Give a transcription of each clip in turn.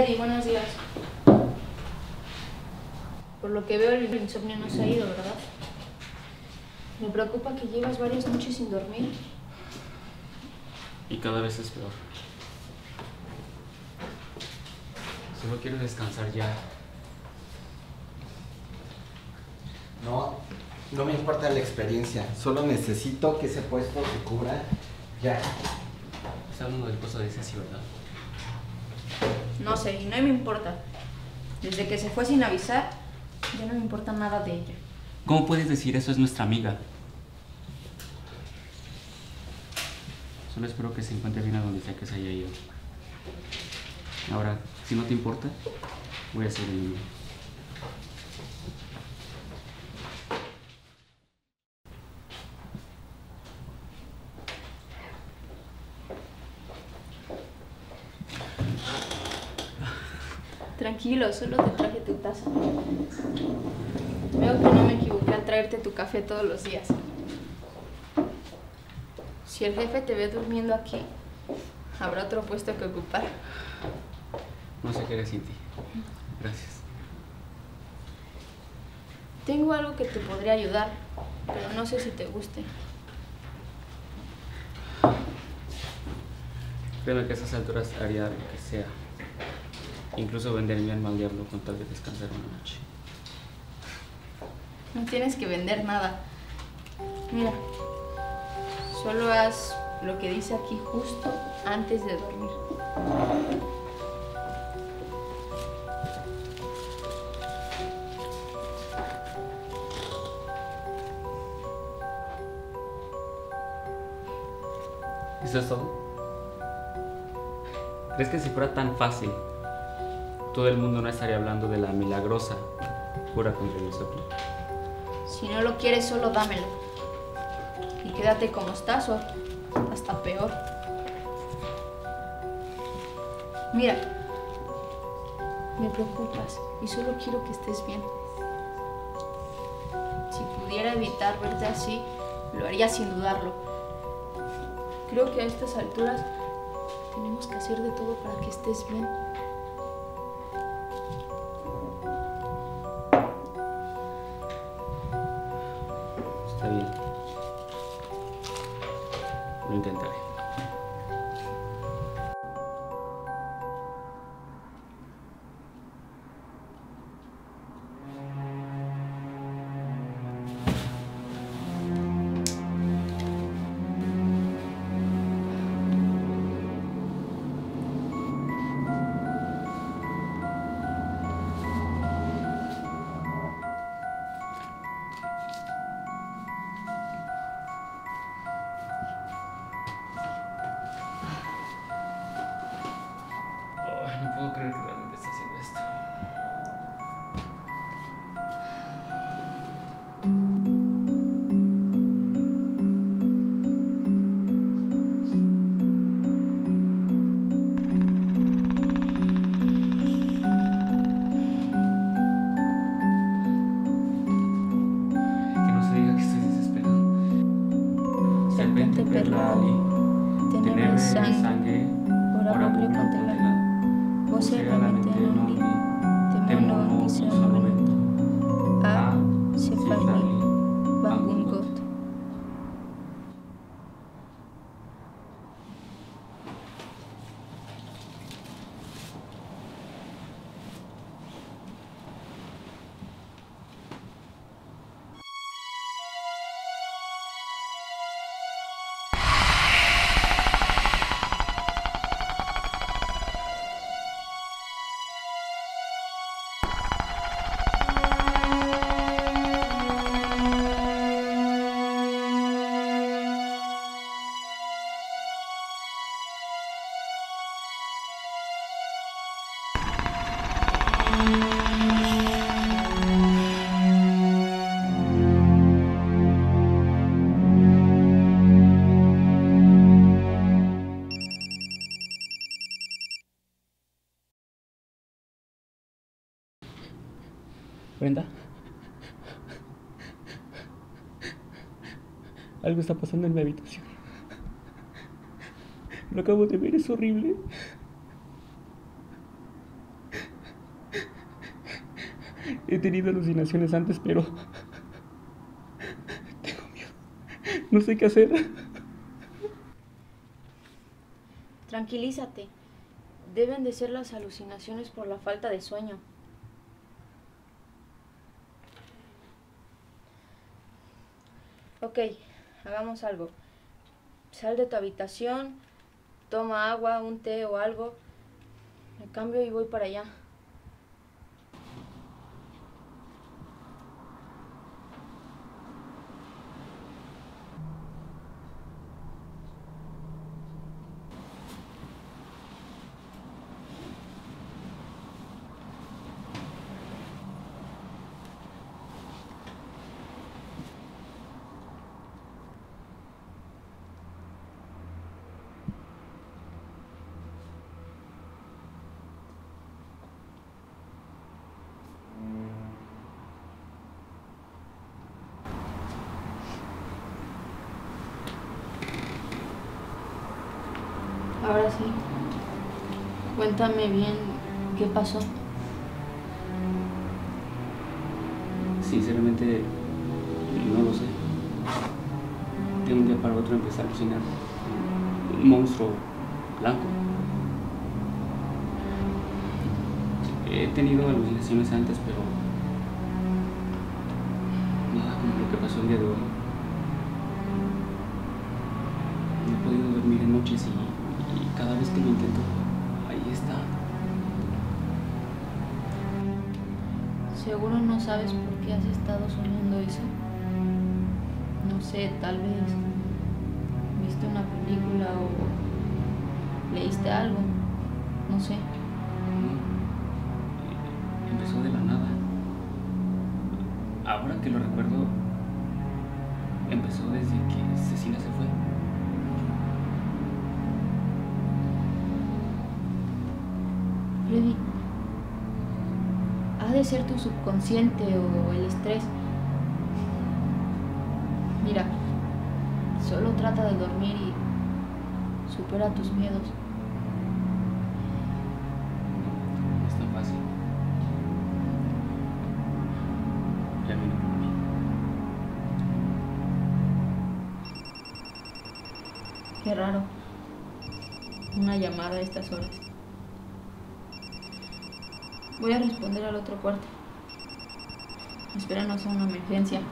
Freddy, buenos días. Por lo que veo, el insomnio no se ha ido, ¿verdad? Me preocupa que llevas varias noches sin dormir. Y cada vez es peor. Solo quiero descansar ya. No, no me importa la experiencia. Solo necesito que ese puesto se cubra ya. Está hablando del pozo de Ceci, ¿verdad? No sé, y no me importa. Desde que se fue sin avisar, ya no me importa nada de ella. ¿Cómo puedes decir eso? Es nuestra amiga. Solo espero que se encuentre bien a donde sea que se haya ido. Ahora, si no te importa, voy a hacer el. Tranquilo, solo te traje tu taza. Veo que no me equivoqué al traerte tu café todos los días. Si el jefe te ve durmiendo aquí, habrá otro puesto que ocupar. No sé qué eres sin ti. Gracias. Tengo algo que te podría ayudar, pero no sé si te guste. Créeme que a esas alturas haría lo que sea. Incluso vender mi alma al diablo con tal de descansar una noche. No tienes que vender nada. Mira, solo haz lo que dice aquí justo antes de dormir. ¿Eso es todo? ¿Crees que si fuera tan fácil, todo el mundo no estaría hablando de la milagrosa cura contra el insomnio? Si no lo quieres, solo dámelo. Y quédate como estás o hasta peor. Mira, me preocupas y solo quiero que estés bien. Si pudiera evitar verte así, lo haría sin dudarlo. Creo que a estas alturas tenemos que hacer de todo para que estés bien. Ora contra veramente anoni, Brenda. Algo está pasando en mi habitación. Lo acabo de ver, es horrible. He tenido alucinaciones antes, pero... Tengo miedo. No sé qué hacer. Tranquilízate. Deben de ser las alucinaciones por la falta de sueño. Ok, hagamos algo. Sal de tu habitación, toma agua, un té o algo. Me cambio y voy para allá. Ahora sí. Cuéntame bien qué pasó. Sinceramente, no lo sé. De un día para otro empecé a alucinar. Un monstruo blanco. He tenido alucinaciones antes, pero nada como lo que pasó el día de hoy. No he podido dormir en noches y, y cada vez que lo intento, ahí está. Seguro no sabes por qué has estado soñando eso. No sé, tal vez viste una película o leíste algo. No sé. Empezó de la nada. Ahora que lo recuerdo, empezó desde que Cecilia se fue. Freddy, ha de ser tu subconsciente o el estrés. Mira, solo trata de dormir y supera tus miedos. Es tan fácil. Ya vino por mí. Qué raro. Una llamada a estas horas. Voy a responder al otro cuarto. Espera no sea una emergencia.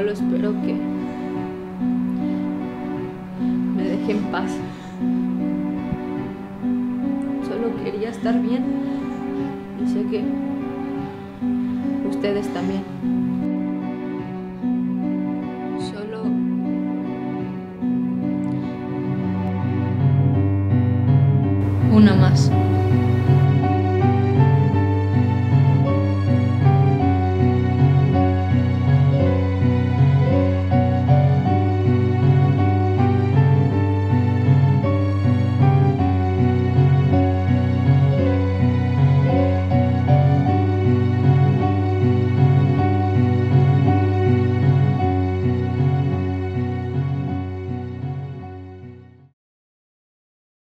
Solo espero que me deje en paz. Solo quería estar bien y sé que ustedes también.